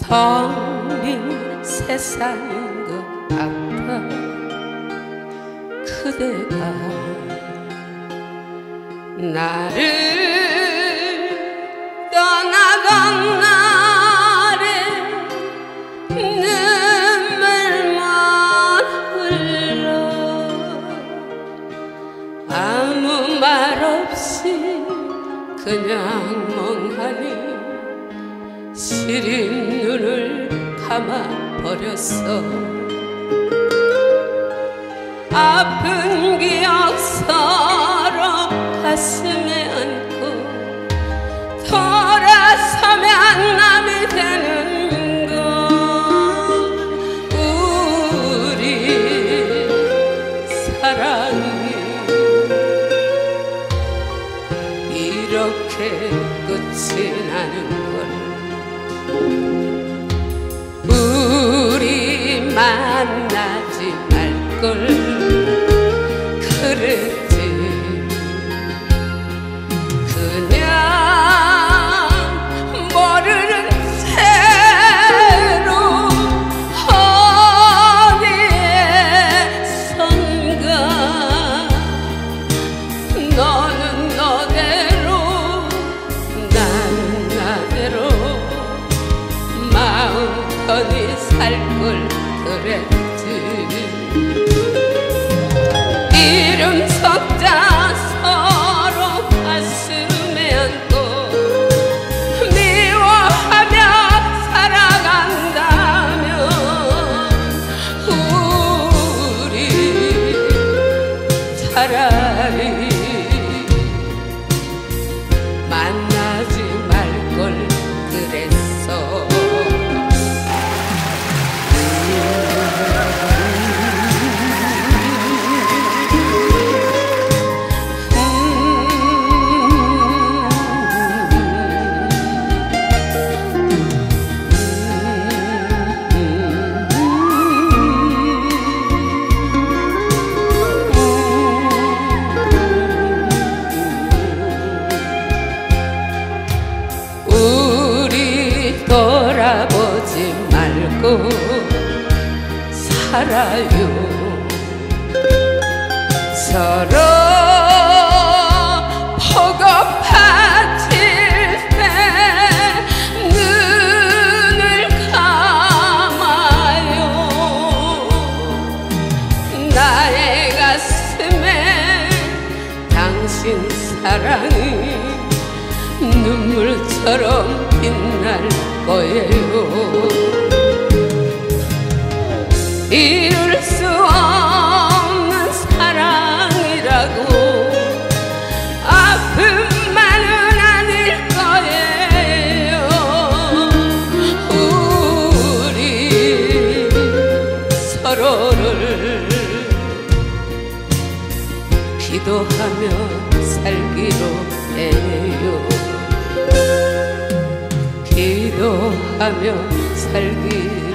텅빈 세상인 것 같아. 그대가 나를 떠나간 날에 눈물만 흘러 아무 말 없이 그냥 멍하니 시린 눈을 감아 버렸어. 아픈 기억 서로 가슴에 안고 돌아서면 남이 되는 걸 우리 사랑이. 이렇게 끝이 나는 걸 우리 만나지 말걸 그랬지. 그냥 모르는 채로 어디에선가 편히 살 걸 그랬지. 이름 살아요. 서로 보고 파칠 때 눈을 감아요. 나의 가슴에 당신 사랑이 눈물처럼 빛날 거예요 이룰 수 없는 사랑이라고. 아픔만은 아닐 거예요. 우리 서로를 기도하며 살기로 해요. 기도하며 살기로